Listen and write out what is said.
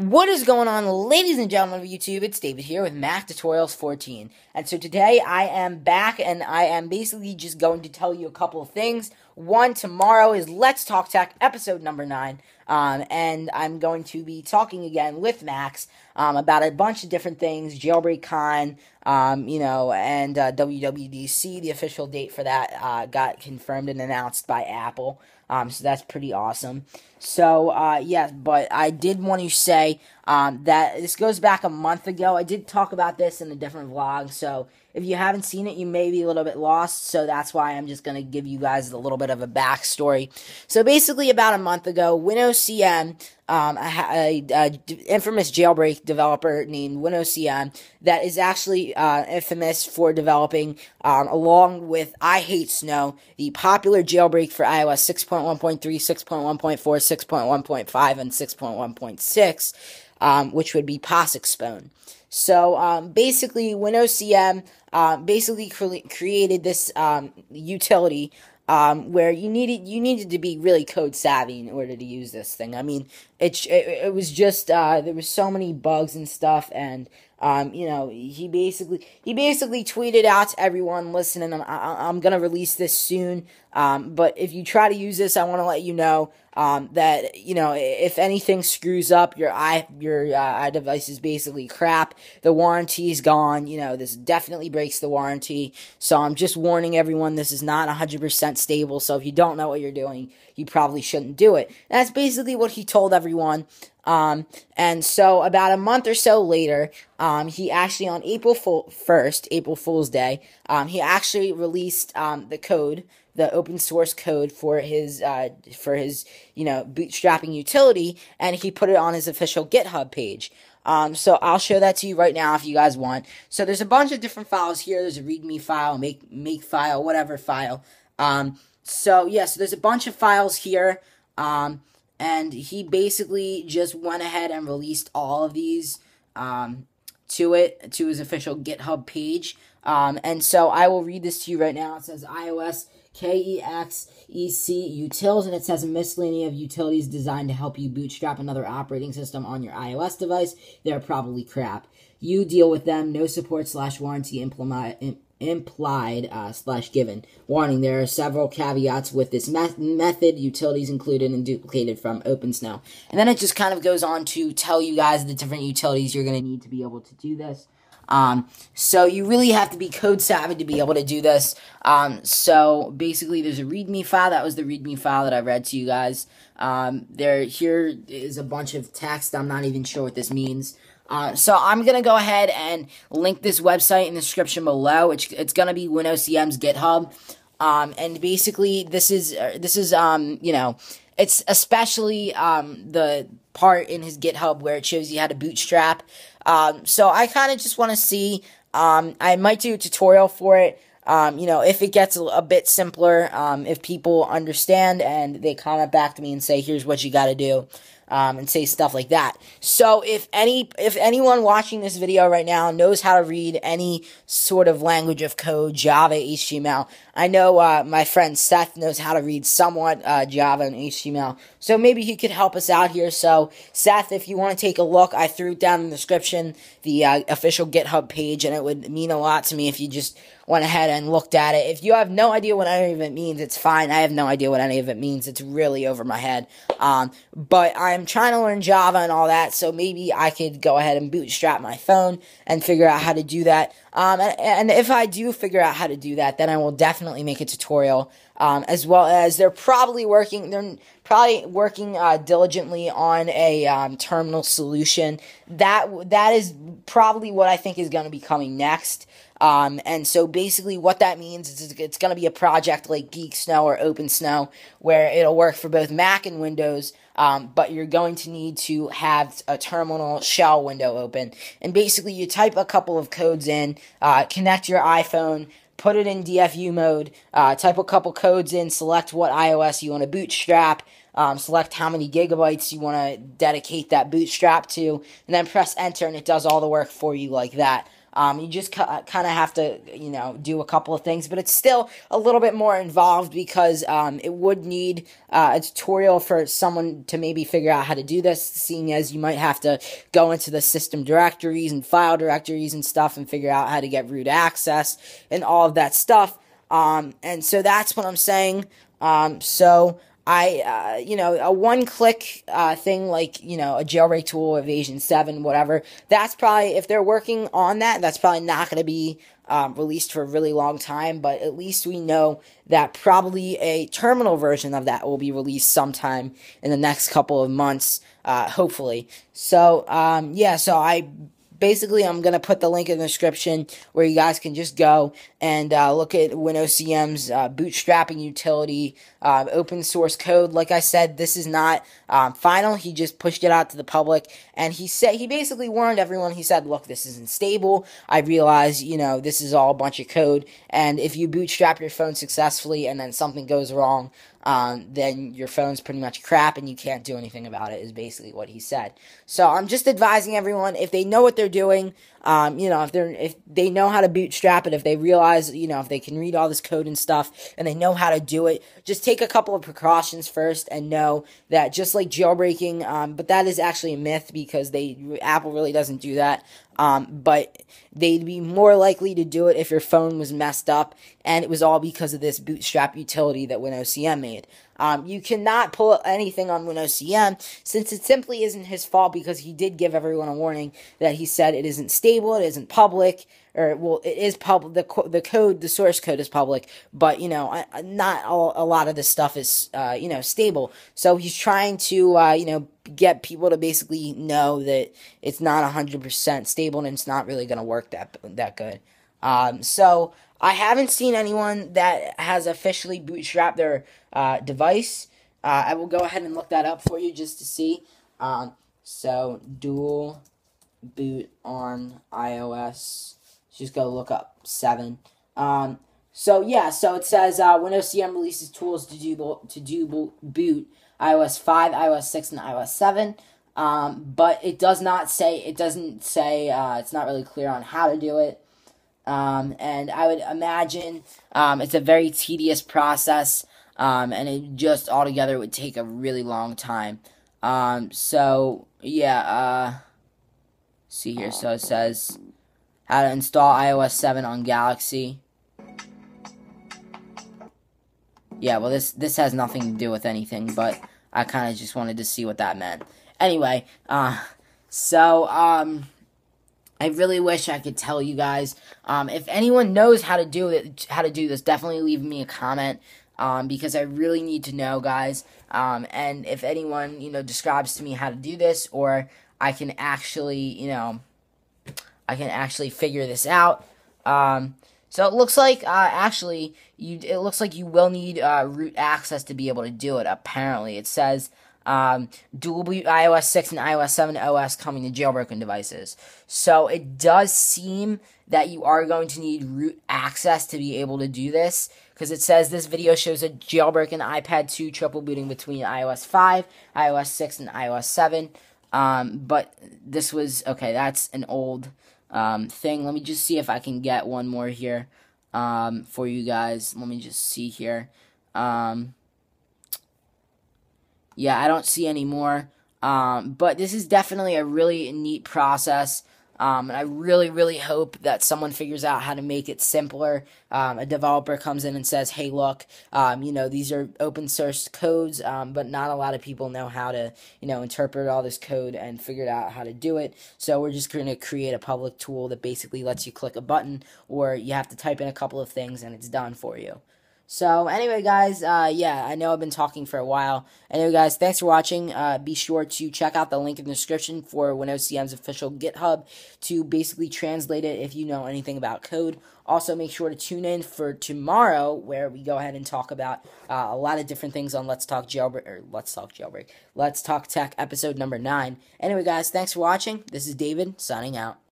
What is going on, ladies and gentlemen of YouTube? It's David here with Mac Tutorials 14. And so today I am back and I am basically just going to tell you a couple of things. One, tomorrow is Let's Talk Tech episode number 9. Um, and I'm going to be talking again with Max um, about a bunch of different things, Jailbreak Con, um, you know, and uh, WWDC. The official date for that uh, got confirmed and announced by Apple. Um, so that's pretty awesome. So, uh, yes, but I did want to say um, that this goes back a month ago. I did talk about this in a different vlog. So, if you haven't seen it, you may be a little bit lost. So, that's why I'm just going to give you guys a little bit of a backstory. So, basically, about a month ago, WinOCM um, a, a, a, infamous jailbreak developer named WinOCM that is actually uh, infamous for developing, um, along with iH8sn0w, the popular jailbreak for iOS 6.1.3, 6.1.4, 6.1.5, and 6.1.6, um, which would be p0sixspwn. So um, basically, WinOCM uh, basically cre- created this um, utility um, where you needed you needed to be really code savvy in order to use this thing. I mean, it it, it was just uh, there was so many bugs and stuff, and um, you know, he basically he basically tweeted out to everyone, "Listen, I'm I'm gonna release this soon. Um, but if you try to use this, I want to let you know um, that you know if anything screws up, your i your uh, iDevice is basically crap. The warranty is gone. You know, this definitely breaks the warranty. So I'm just warning everyone, this is not 100% stable. So if you don't know what you're doing, you probably shouldn't do it. And that's basically what he told everyone. Um, and so about a month or so later, um, he actually on April 1st, April Fool's Day, um, he actually released um, the code, the open source code for his uh, for his you know bootstrapping utility, and he put it on his official GitHub page. Um, so I'll show that to you right now if you guys want. So there's a bunch of different files here. There's a README file, make make file, whatever file. Um, so yes, yeah, so there's a bunch of files here. Um, and he basically just went ahead and released all of these um, to it to his official GitHub page. Um, and so I will read this to you right now. It says iOS KEXEC utils, and it says a miscellany of utilities designed to help you bootstrap another operating system on your iOS device. They're probably crap. You deal with them. No support slash warranty implement implied uh, slash given. Warning, there are several caveats with this me- method, utilities included and duplicated from opensn0w. And then it just kind of goes on to tell you guys the different utilities you're going to need to be able to do this. Um, so you really have to be code savvy to be able to do this. Um, so basically, there's a README file. That was the README file that I read to you guys. Um, there, here is a bunch of text. I'm not even sure what this means. Uh, so I'm gonna go ahead and link this website in the description below. It's, it's gonna be WinOCM's GitHub, um, and basically this is uh, this is um, you know it's especially um, the part in his GitHub where it shows you how to bootstrap. Um, so I kind of just want to see. Um, I might do a tutorial for it. Um, you know, if it gets a, a bit simpler, if people understand and they comment back to me and say, "Here's what you got to do." Um, and say stuff like that. So if any if anyone watching this video right now knows how to read any sort of language of code, Java, HTML, I know uh, my friend Seth knows how to read somewhat uh, Java and HTML. So maybe he could help us out here. So Seth, if you want to take a look, I threw down in the description the uh, official GitHub page, and it would mean a lot to me if you just went ahead and looked at it. If you have no idea what any of it means, it's fine. I have no idea what any of it means. It's really over my head. Um, but I'm trying to learn Java and all that, so maybe I could go ahead and bootstrap my phone and figure out how to do that. Um, and, and, if I do figure out how to do that, then I will definitely make a tutorial. Um, as well as they're probably working, they're probably working uh, diligently on a um, terminal solution. That that is probably what I think is going to be coming next. Um, and so basically what that means is it's going to be a project like GeekSn0w or opensn0w where it'll work for both Mac and Windows, um, but you're going to need to have a terminal shell window open. And basically you type a couple of codes in, uh, connect your iPhone, put it in DFU mode, uh, type a couple codes in, select what iOS you want to bootstrap, um, select how many gigabytes you want to dedicate that bootstrap to, and then press enter and it does all the work for you like that. Um, you just ca- kind of have to, you know, do a couple of things, but it's still a little bit more involved because um, it would need uh, a tutorial for someone to maybe figure out how to do this, seeing as you might have to go into the system directories and file directories and stuff and figure out how to get root access and all of that stuff. Um, and so that's what I'm saying. Um, so I, uh, you know, a one click uh, thing like, you know, a jailbreak tool, evasi0n7, whatever, that's probably, if they're working on that, that's probably not going to be um, released for a really long time, but at least we know that probably a terminal version of that will be released sometime in the next couple of months, uh, hopefully. So, um, yeah, so I basically, I'm going to put the link in the description where you guys can just go and uh, look at WinOCM's uh, bootstrapping utility, uh, open source code. Like I said, this is not um, final. He just pushed it out to the public, and he said he basically warned everyone. He said, "Look, this isn't stable. I realize, you know, this is all a bunch of code, and if you bootstrap your phone successfully and then something goes wrong, um, then your phone's pretty much crap and you can't do anything about it, is basically what he said. So I'm just advising everyone if they know what they're doing, um, you know, if they're if they know how to bootstrap it, if they realize, you know, if they can read all this code and stuff and they know how to do it, just take a couple of precautions first and know that just like jailbreaking, um, but that is actually a myth because they Apple really doesn't do that. Um, but they'd be more likely to do it if your phone was messed up and it was all because of this bootstrap utility that WinOCM made. Um, you cannot pull anything on WinOCM since it simply isn't his fault because he did give everyone a warning that he said it isn't stable, it isn't public, or well, it is public. The the code, the source code is public, but you know, not a, a lot of this stuff is uh, you know stable. So he's trying to uh, you know get people to basically know that it's not hundred percent stable and it's not really going to work that that good. Um, so I haven't seen anyone that has officially bootstrapped their uh, device. Uh, I will go ahead and look that up for you just to see. Um, so dual boot on iOS. Just go look up seven. Um, so yeah, so it says uh, WinOCM releases tools to do to do boot iOS five, iOS six, and iOS seven. Um, but it does not say it doesn't say uh, it's not really clear on how to do it. Um, and I would imagine um, it's a very tedious process, um, and it just altogether would take a really long time. Um, so yeah, uh, see here. So it says how to install iOS 7 on Galaxy. Yeah, well this this has nothing to do with anything, but I kind of just wanted to see what that meant. Anyway, uh, so um I really wish I could tell you guys. Um, if anyone knows how to do it, how to do this, definitely leave me a comment. Um, because I really need to know, guys. Um, and if anyone, you know, describes to me how to do this, or I can actually, you know, I can actually figure this out. Um, so it looks like, uh, actually, you, it looks like you will need uh, root access to be able to do it. Apparently, it says um, dual boot iOS 6 and iOS 7 OS coming to jailbroken devices. So it does seem that you are going to need root access to be able to do this because it says this video shows a jailbroken iPad 2 triple booting between iOS 5, iOS 6, and iOS 7. Um, but this was okay. That's an old um, thing. Let me just see if I can get one more here um, for you guys. Let me just see here. Um, yeah, I don't see any more. Um, but this is definitely a really neat process. Um, and I really, really hope that someone figures out how to make it simpler. Um, a developer comes in and says, "Hey, look, um, you know these are open source codes, um, but not a lot of people know how to, you know, interpret all this code and figure out how to do it. So we're just going to create a public tool that basically lets you click a button, or you have to type in a couple of things, and it's done for you." So anyway, guys, uh, yeah, I know I've been talking for a while. Anyway, guys, thanks for watching. Uh, be sure to check out the link in the description for WinOCM's official GitHub to basically translate it if you know anything about code. Also, make sure to tune in for tomorrow where we go ahead and talk about uh, a lot of different things on Let's Talk Jailbreak or Let's Talk Jailbreak, Let's Talk Tech episode number nine. Anyway, guys, thanks for watching. This is David signing out.